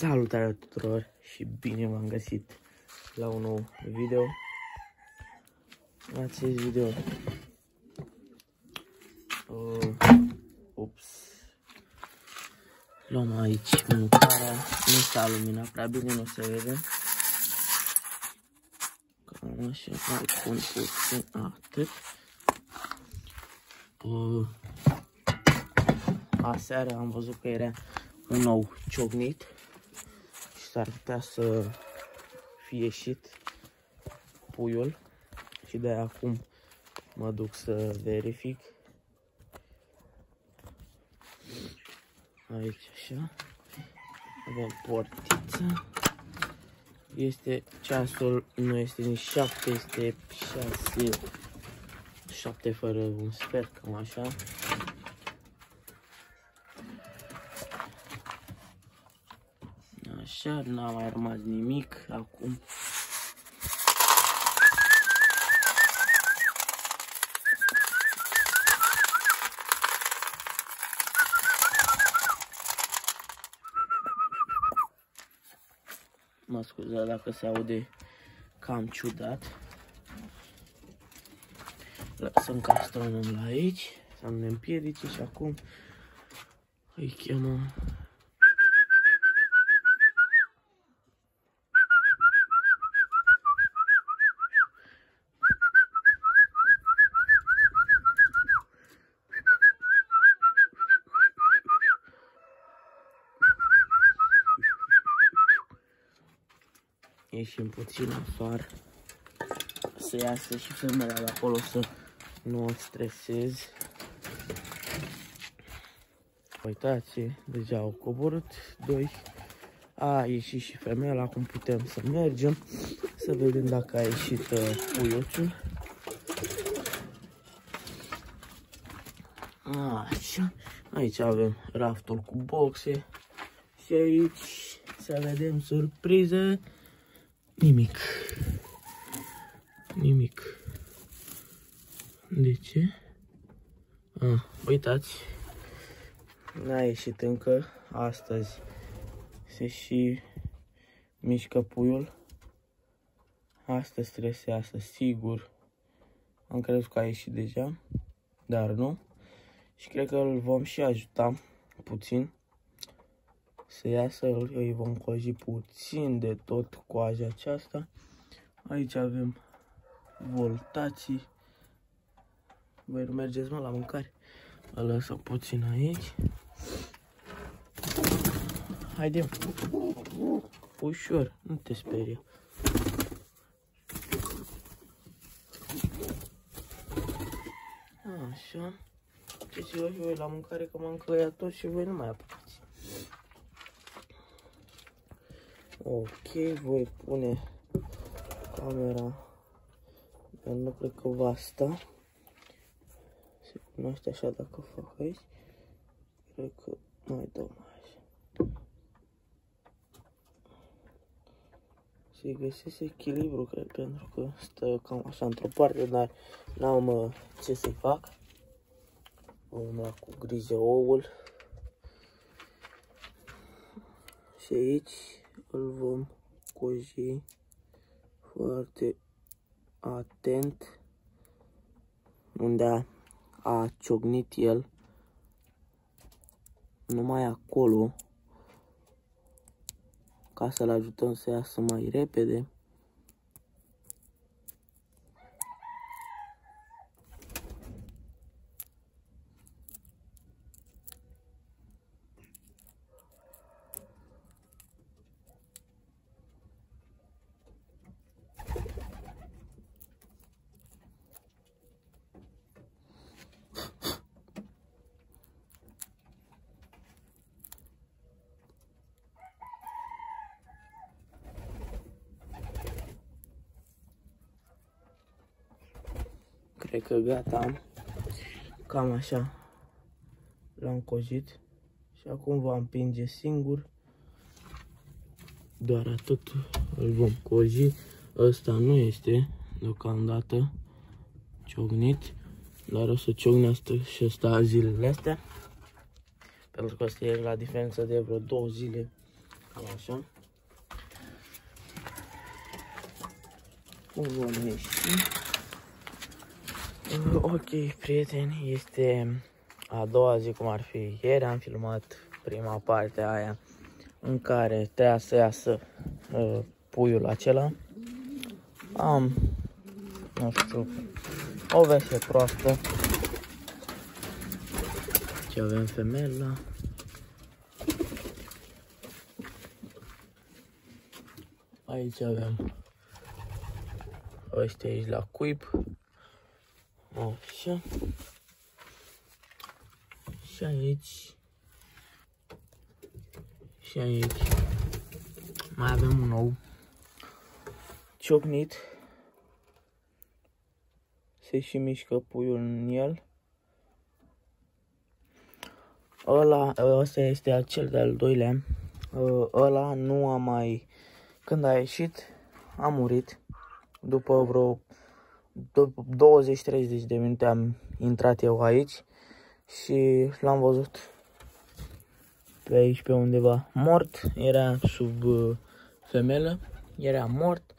Salutare tuturor și bine v-am găsit la un nou video. În acest video uh, ups luăm aici mâncarea. Nu s-a luminat prea bine, nu se vede. Cam așa, mai pun puțin atât. Uh, aseară am văzut că era un nou ciocnit. și s-ar putea să fie ieșit puiul și de acum mă duc să verific. Aici așa. Avem portiță. Este ceasul, nu este nici 7, este 6, 7 fără un sfert, cam așa. Așa, n-a mai rămas nimic acum. Mă scuzați dacă se aude cam ciudat. Lăsăm castronul la aici, să nu ne împiedice și acum îi chemăm ieșim puțin afară să iasă și femeia de acolo să nu o stresez. Uitați, deja au coborât doi. A ieșit și femeia, acum putem să mergem să vedem dacă a ieșit uh, puiuțul. Așa, aici avem raftul cu boxe și aici să vedem surpriză. Nimic. Nimic. De ce? Ah, uitați. N-a ieșit încă. Astăzi se și mișcă puiul. Astăzi trebuie să iasă, sigur. Am crezut că a ieșit deja, dar nu. Și cred că îl vom și ajuta puțin să iasă, îi vom coji puțin de tot coaja aceasta. Aici avem voltații. Voi nu mergeți mă la mâncare. Îl lăsăm puțin aici. Haide. Ușor, nu te sperie. Așa. Ce și voi la mâncare că m-am căiat tot și voi nu mai apucați. Ok, voi pune camera, dar nu cred că va sta. Se cunoaște așa dacă fac aici. Cred că mai dau mai așa. Și găsesc echilibru, cred, pentru că stă cam așa într-o parte, dar n-am uh, ce să fac. Vom lua cu grijă oul. Și aici îl vom coji foarte atent unde a ciocnit el. Numai acolo ca să-l ajutăm să iasă mai repede Cred că gata am. Cam așa l-am cojit. Și acum va împinge singur. Doar atât îl vom koji. Ăsta nu este deocamdată ciocnit. Dar o să ciocnească și ăsta zilele astea. Pentru că ăsta e la diferență de vreo două zile Cam așa. Cum vom ieși? Ok, prieteni, este a doua zi cum ar fi ieri. Am filmat prima parte aia în care trebuia să iasă uh, puiul acela. Am, nu știu, o veste proastă. Ce avem femela. Aici avem ăștia aici la cuib. Așa. Și aici. Și aici. Mai avem un nou ciocnit. Se și mișcă puiul în el. Ăla, ăsta este acel de-al doilea. Ăla nu a mai... Când a ieșit, a murit. După vreo 20-30 de minute am intrat eu aici și l-am văzut pe aici pe undeva mort, era sub uh, femelă, era mort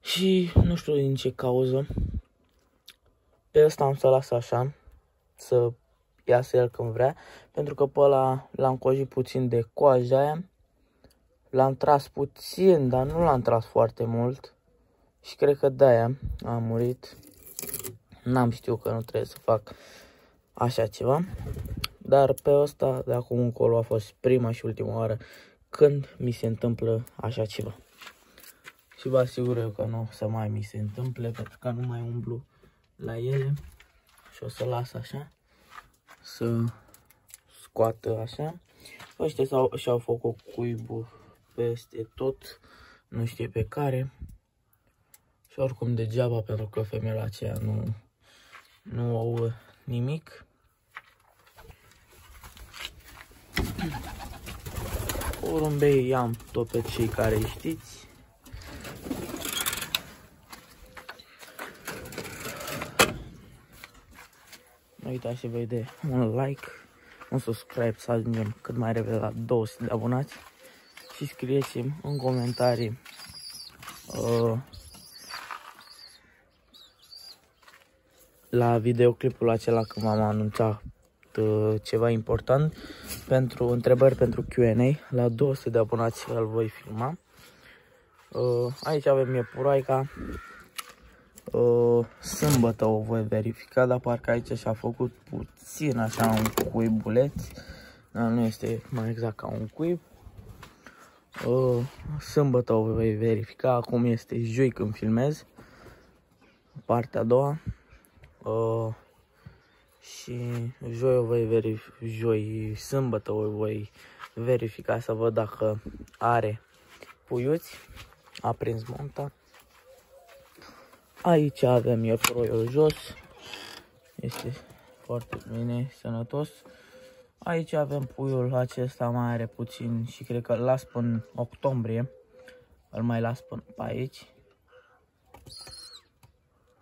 și nu știu din ce cauză. Pe ăsta am să las așa, să iasă el când vrea, pentru că pe ăla l-am cojit puțin de coaja aia, l-am tras puțin, dar nu l-am tras foarte mult și cred că de-aia a murit. N-am știut că nu trebuie să fac așa ceva. Dar pe ăsta de acum încolo a fost prima și ultima oară când mi se întâmplă așa ceva. Și vă asigur eu că nu o să mai mi se întâmple pentru că nu mai umblu la ele și o să las așa să scoată așa. Ăștia și-au făcut cuibul peste tot, nu știe pe care. Și oricum degeaba pentru că femeile aceea nu, nu au nimic. Porumbei i-am tot pe cei care știți. Nu uitați să vă de un like, un subscribe să ajungem cât mai repede la 200 de abonați și scrieți-mi în comentarii uh, la videoclipul acela când m-am anunțat uh, ceva important pentru întrebări pentru Q&A. La 200 de abonați îl voi filma. Uh, aici avem iepuraica. Uh, sâmbătă o voi verifica, dar parcă aici și-a făcut puțin așa un cuibuleț. Dar nu este mai exact ca un cuib. Sâmbătă o voi verifica, acum este joi când filmez. Partea a doua. Uh, și joi o voi verifica, joi, sâmbătă o voi verifica să văd dacă are puiuți. A prins monta. Aici avem iepuroiul jos. Este foarte bine, sănătos. Aici avem puiul acesta, mai are puțin și cred că îl las până octombrie. Îl mai las până pe aici.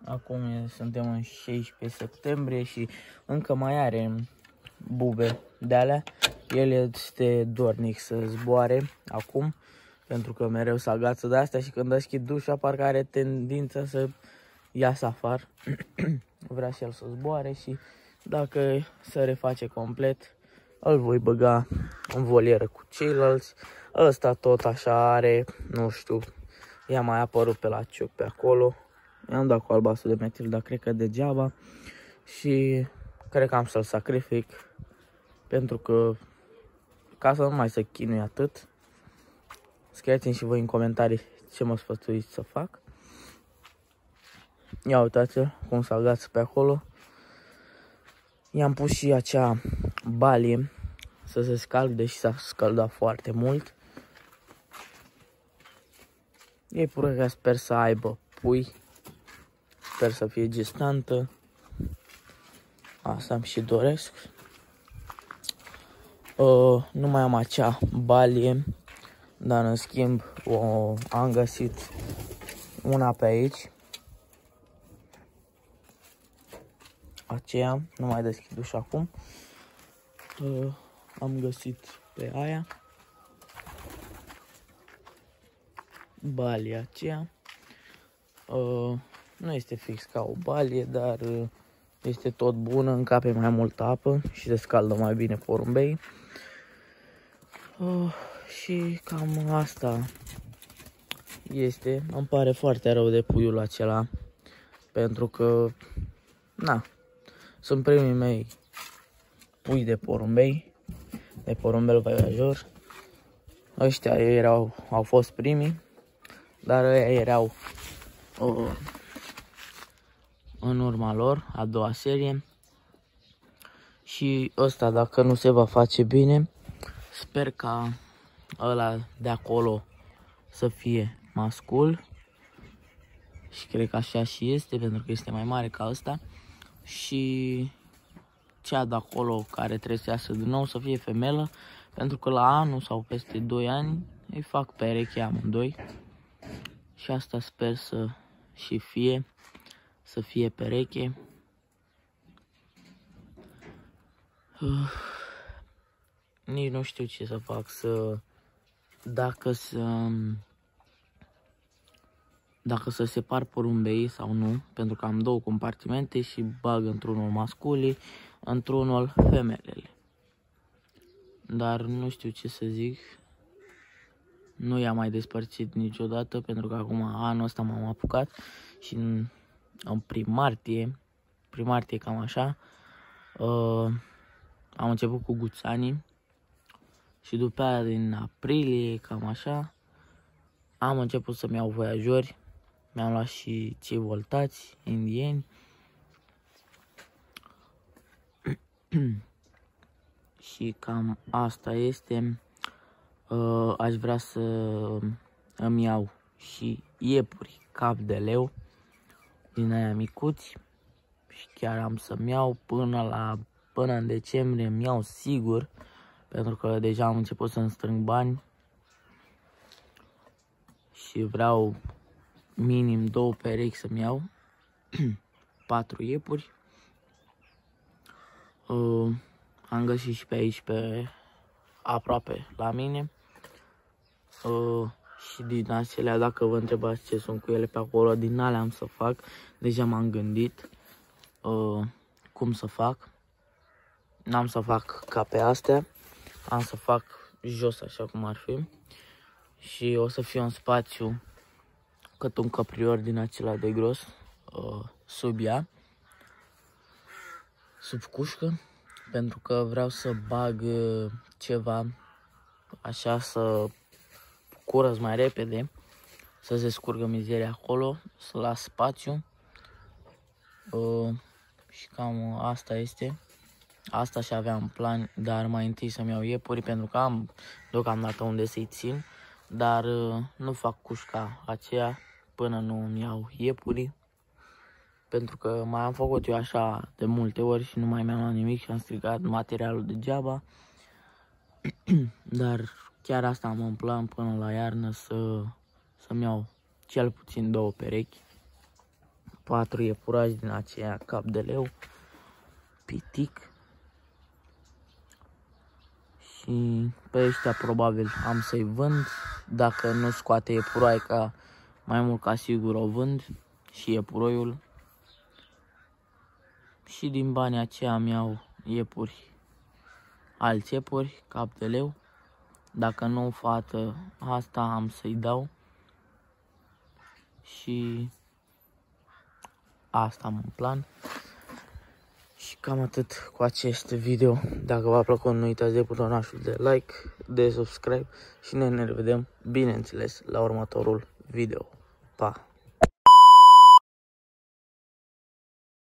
Acum suntem în 16 septembrie și încă mai are bube de alea. El este dornic să zboare acum, pentru că mereu se agață de astea și când deschid dușa parcă are tendința să iasă afară. Vrea și el să zboare și dacă se reface complet, îl voi băga în volieră cu ceilalți. Ăsta tot așa are, nu știu, i-a mai apărut pe la cioc pe acolo. I-am dat cu albastru de metil, dar cred că degeaba. Și cred că am să-l sacrific. Pentru că ca să nu mai să chinui atât. Scrieți-mi și voi în comentarii ce mă sfătuiți să fac. Ia uitați cum s-a agață pe acolo. I-am pus și acea balie să se scalde, deși s-a scăldat foarte mult. Ei pură sper să aibă pui Sper să fie gestantă. Asta îmi și doresc. Uh, nu mai am acea balie, dar în schimb o, am găsit una pe aici. Aceea, nu mai deschid ușa acum. Uh, am găsit pe aia. balia aceea. Uh, nu este fix ca o balie, dar uh, este tot bună, încape mai multă apă și se scaldă mai bine porumbei. Uh, și cam asta este. Îmi pare foarte rău de puiul acela, pentru că, na, sunt primii mei pui de porumbei, de porumbel voiajor. Ăștia erau, au fost primii, dar ei erau uh, în urma lor, a doua serie. Și ăsta, dacă nu se va face bine, sper ca ăla de acolo să fie mascul. Și cred că așa și este, pentru că este mai mare ca ăsta. Și cea de acolo care trebuie să iasă din nou să fie femelă, pentru că la anul sau peste 2 ani îi fac pereche amândoi. Și asta sper să și fie, să fie pereche. Uh, nici nu știu ce să fac, să dacă să dacă să separ porumbei sau nu, pentru că am două compartimente și bag într-unul masculii, într-unul femelele. Dar nu știu ce să zic. Nu i-am mai despărțit niciodată, pentru că acum anul ăsta m-am apucat și în, în primartie, primartie cam așa, uh, am început cu guțanii și după aia din aprilie, cam așa, am început să-mi iau voiajori. Mi-am luat și cei voltați, indieni. și cam asta este. Uh, aș vrea să îmi iau și iepuri cap de leu din aia micuți și chiar am să-mi iau până la până în decembrie îmi iau sigur pentru că deja am început să-mi strâng bani și vreau minim două perechi să-mi iau, patru iepuri. Uh, am găsit și pe aici, pe aproape la mine. Uh, și din acelea, dacă vă întrebați ce sunt cu ele pe acolo, din alea am să fac. Deja m-am gândit uh, cum să fac. N-am să fac ca pe astea am să fac jos așa cum ar fi și o să fie un spațiu cât un caprior din acela de gros uh, sub ea sub cușcă pentru că vreau să bag uh, ceva așa să curăț mai repede să se scurgă mizeria acolo, să las spațiu uh, și cam asta este Asta și aveam plan, dar mai întâi să-mi iau iepuri pentru că am deocamdată unde să-i țin, dar uh, nu fac cușca aceea până nu îmi iau iepuri. Pentru că mai am făcut eu așa de multe ori și nu mai mi-am luat nimic și am strigat materialul degeaba. dar chiar asta am în plan până la iarnă să, să-mi iau cel puțin două perechi, patru iepurași din aceea cap de leu, pitic și pe ăștia probabil am să-i vând. Dacă nu scoate epuroaica, mai mult ca sigur o vând și epuroiul. Și din banii aceia îmi iau iepuri, alți iepuri, cap de leu. Dacă nu fată, asta am să-i dau. Și asta am în plan. Și cam atât cu acest video. Dacă v-a plăcut, nu uitați de butonașul de like, de subscribe și ne ne revedem, bineînțeles, la următorul video. Pa!